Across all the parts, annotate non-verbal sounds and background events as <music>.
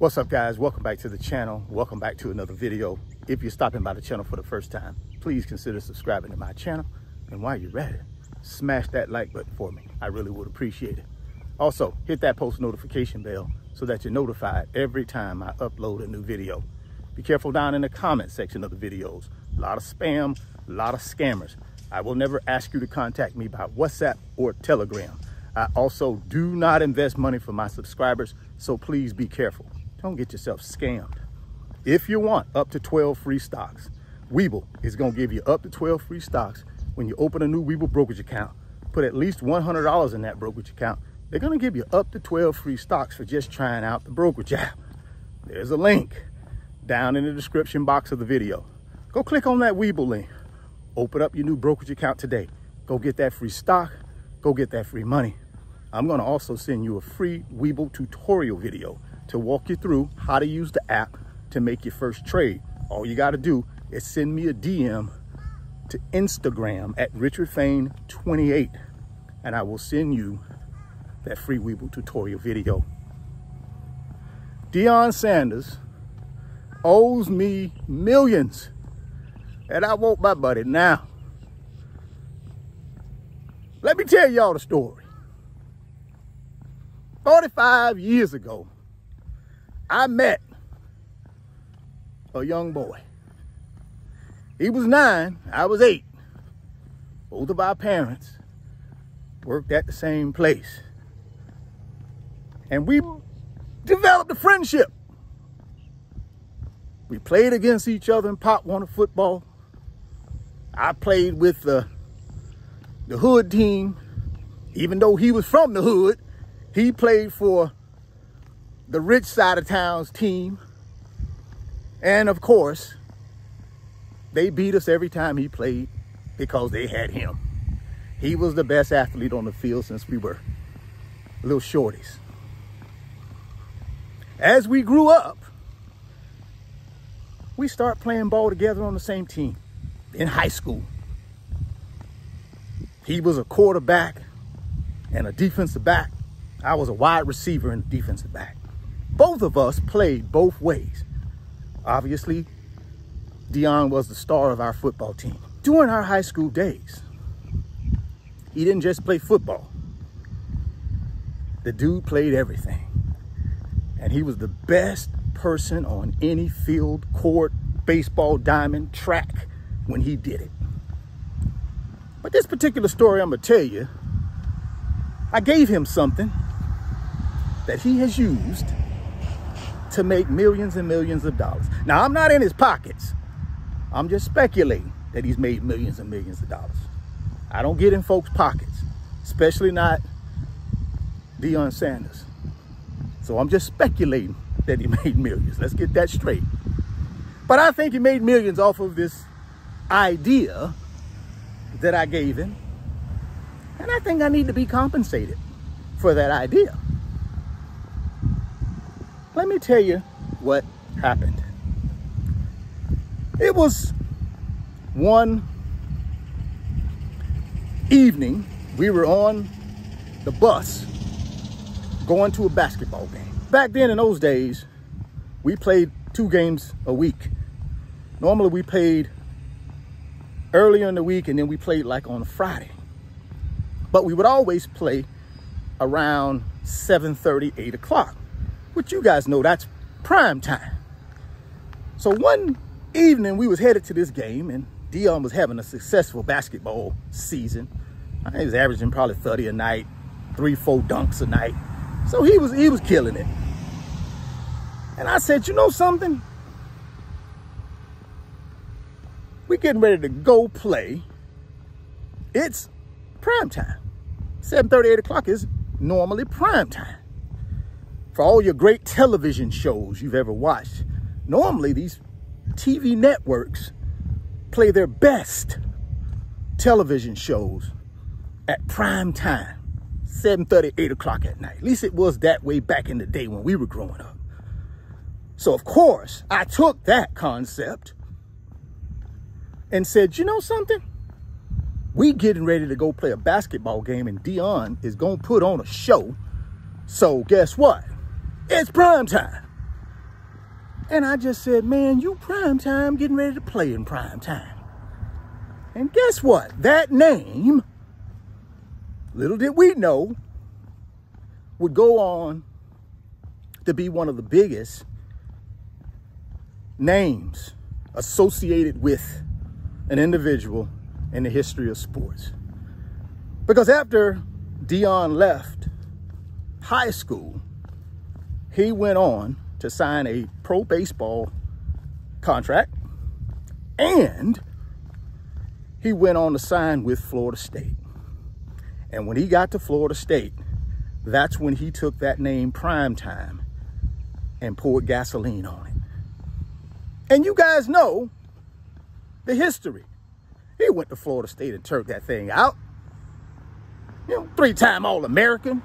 What's up guys? Welcome back to the channel. Welcome back to another video. If you're stopping by the channel for the first time, please consider subscribing to my channel. And while you're at it, smash that like button for me. I really would appreciate it. Also, hit that post notification bell so that you're notified every time I upload a new video. Be careful down in the comment section of the videos. A lot of spam, a lot of scammers. I will never ask you to contact me by WhatsApp or Telegram. I also do not invest money for my subscribers, so please be careful. Don't get yourself scammed. If you want up to 12 free stocks, Webull is gonna give you up to 12 free stocks when you open a new Webull brokerage account. Put at least $100 in that brokerage account. They're gonna give you up to 12 free stocks for just trying out the brokerage app. There's a link down in the description box of the video. Go click on that Webull link. Open up your new brokerage account today. Go get that free stock. Go get that free money. I'm gonna also send you a free Webull tutorial video to walk you through how to use the app to make your first trade. All you gotta do is send me a DM to Instagram at RichardFain28 and I will send you that free Webull tutorial video. Deion Sanders owes me millions and I want my money now. Let me tell y'all the story. 45 years ago, I met a young boy. He was nine, I was eight. Both of our parents worked at the same place. And we developed a friendship. We played against each other in Pop Warner football. I played with the, the hood team. Even though he was from the hood, he played for the rich side of town's team. And of course, they beat us every time he played because they had him. He was the best athlete on the field since we were little shorties. As we grew up, we start playing ball together on the same team in high school. He was a quarterback and a defensive back. I was a wide receiver and a defensive back both of us played both ways. Obviously, Deion was the star of our football team. During our high school days, he didn't just play football. The dude played everything. And he was the best person on any field, court, baseball, diamond, track when he did it. But this particular story I'm gonna tell you, I gave him something that he has used to make millions and millions of dollars. Now, I'm not in his pockets. I'm just speculating that he's made millions and millions of dollars. I don't get in folks' pockets, especially not Deion Sanders. So I'm just speculating that he <laughs> made millions. Let's get that straight. But I think he made millions off of this idea that I gave him. And I think I need to be compensated for that idea me tell you what happened. It was one evening, we were on the bus going to a basketball game. Back then in those days, we played two games a week. Normally we played earlier in the week and then we played like on a Friday. But we would always play around 7.30, 8 o'clock which you guys know that's prime time. So one evening we was headed to this game and Deion was having a successful basketball season. Uh, he was averaging probably 30 a night, three, four dunks a night. So he was he was killing it. And I said, you know something? We getting ready to go play. It's prime time. 7.30, 8 o'clock is normally prime time for all your great television shows you've ever watched. Normally, these TV networks play their best television shows at prime time, 7.30, 8 o'clock at night. At least it was that way back in the day when we were growing up. So, of course, I took that concept and said, you know something? We getting ready to go play a basketball game and Deion is going to put on a show. So guess what? It's prime time. And I just said, man, you prime time getting ready to play in prime time. And guess what? That name, little did we know, would go on to be one of the biggest names associated with an individual in the history of sports. Because after Deion left high school, he went on to sign a pro baseball contract and he went on to sign with Florida State. And when he got to Florida State, that's when he took that name Prime Time and poured gasoline on it. And you guys know the history. He went to Florida State and turned that thing out. You know, three-time All-American.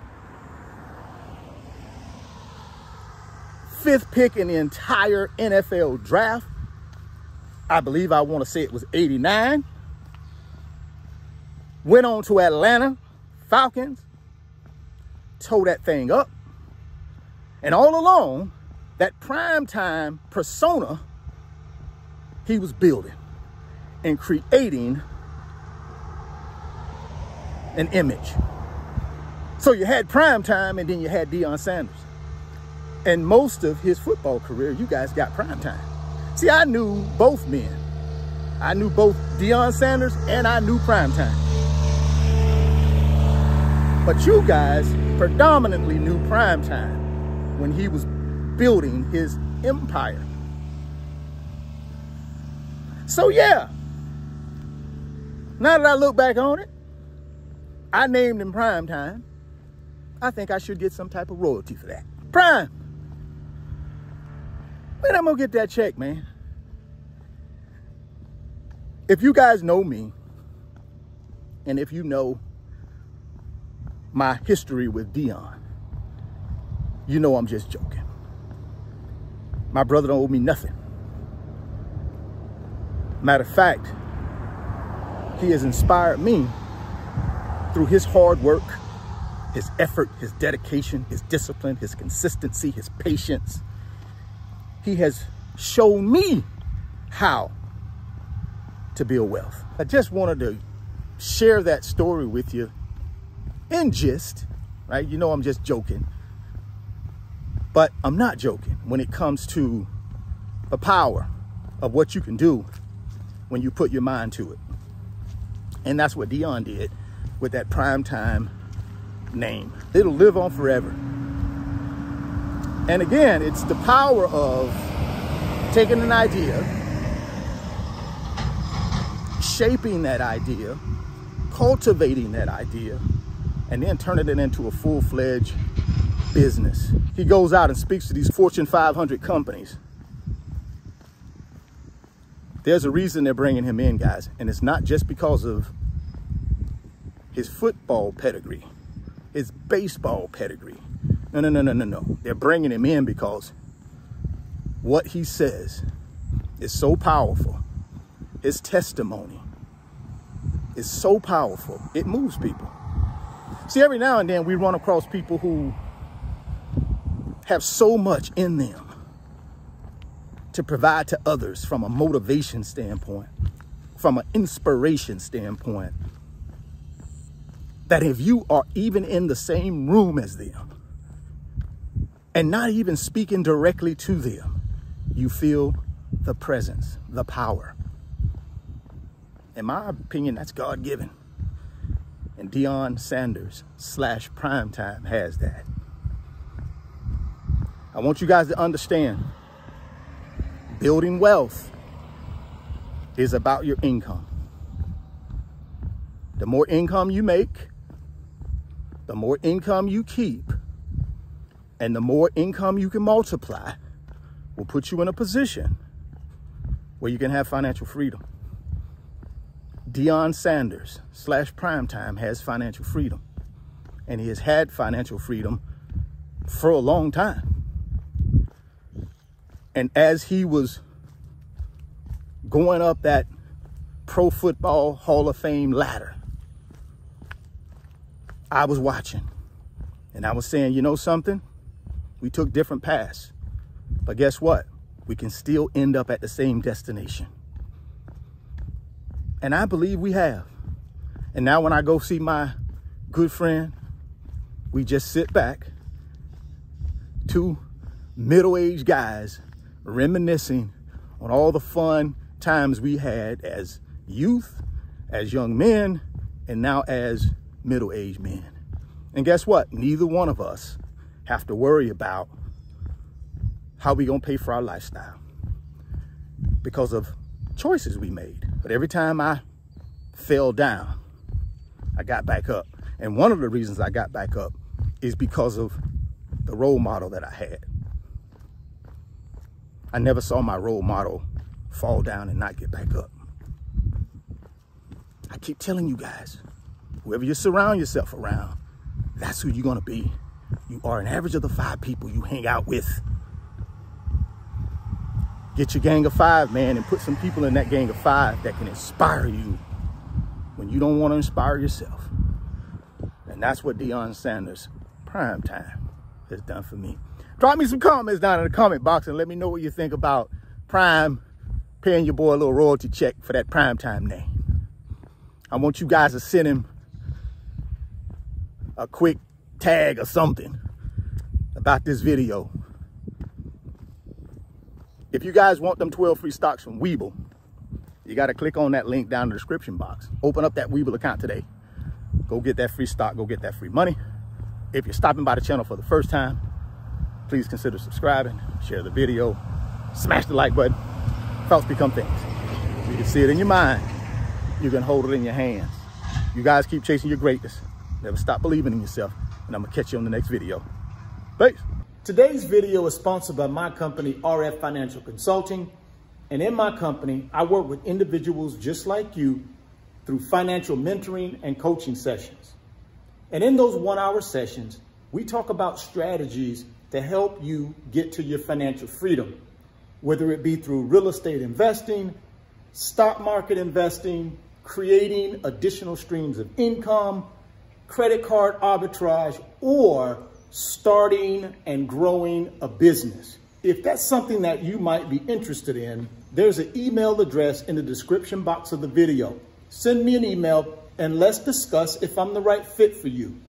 Fifth pick in the entire NFL draft. I believe I want to say it was 89. Went on to Atlanta Falcons. Tore that thing up. And all along, that prime time persona he was building and creating an image. So you had prime time and then you had Deion Sanders. And most of his football career, you guys got prime time. See, I knew both men. I knew both Deion Sanders and I knew prime time. But you guys predominantly knew prime time when he was building his empire. So yeah, now that I look back on it, I named him Prime Time. I think I should get some type of royalty for that. Prime. When I'm gonna get that check, man. If you guys know me, and if you know my history with Deion, you know I'm just joking. My brother don't owe me nothing. Matter of fact, he has inspired me through his hard work, his effort, his dedication, his discipline, his consistency, his patience. He has shown me how to build wealth. I just wanted to share that story with you in gist, right? You know I'm just joking. But I'm not joking when it comes to the power of what you can do when you put your mind to it. And that's what Deion did with that prime time name. It'll live on forever. And again, it's the power of taking an idea, shaping that idea, cultivating that idea, and then turning it into a full-fledged business. He goes out and speaks to these Fortune 500 companies. There's a reason they're bringing him in, guys. And it's not just because of his football pedigree, his baseball pedigree. No, no, no, no, no, no. They're bringing him in because what he says is so powerful. His testimony is so powerful. It moves people. See, every now and then we run across people who have so much in them to provide to others from a motivation standpoint, from an inspiration standpoint, that if you are even in the same room as them and not even speaking directly to them, you feel the presence, the power. In my opinion, that's God given. And Deion Sanders slash Primetime has that. I want you guys to understand building wealth is about your income. The more income you make, the more income you keep, and the more income you can multiply will put you in a position where you can have financial freedom. Deion Sanders slash Primetime has financial freedom. And he has had financial freedom for a long time. And as he was going up that Pro Football Hall of Fame ladder, I was watching and I was saying, you know something? We took different paths. But guess what? we can still end up at the same destination. And I believe we have. And now when I go see my good friend, we just sit back, two middle-aged guys reminiscing on all the fun times we had as youth, as young men, and now as middle-aged men. And guess what? Neither one of us have to worry about how we gonna pay for our lifestyle because of choices we made. But every time I fell down, I got back up. And one of the reasons I got back up is because of the role model that I had. I never saw my role model fall down and not get back up. I keep telling you guys, whoever you surround yourself around, that's who you're gonna be. You are an average of the five people you hang out with. Get your gang of five, man, and put some people in that gang of five that can inspire you when you don't want to inspire yourself. And that's what Deion Sanders prime time has done for me. Drop me some comments down in the comment box and let me know what you think about Prime paying your boy a little royalty check for that prime time name. I want you guys to send him a quick tag or something about this video. If you guys want them 12 free stocks from Webull, you got to click on that link down in the description box. Open up that Webull account today. Go get that free stock. Go get that free money. If you're stopping by the channel for the first time, please consider subscribing, share the video, smash the like button. Thoughts become things. You can see it in your mind. You can hold it in your hands. You guys keep chasing your greatness. Never stop believing in yourself. And I'm to catch you on the next video. Peace. Today's video is sponsored by my company, RF Financial Consulting. And in my company, I work with individuals just like you through financial mentoring and coaching sessions. And in those one hour sessions, we talk about strategies to help you get to your financial freedom, whether it be through real estate investing, stock market investing, creating additional streams of income, credit card arbitrage, or starting and growing a business. If that's something that you might be interested in, there's an email address in the description box of the video. Send me an email and let's discuss if I'm the right fit for you.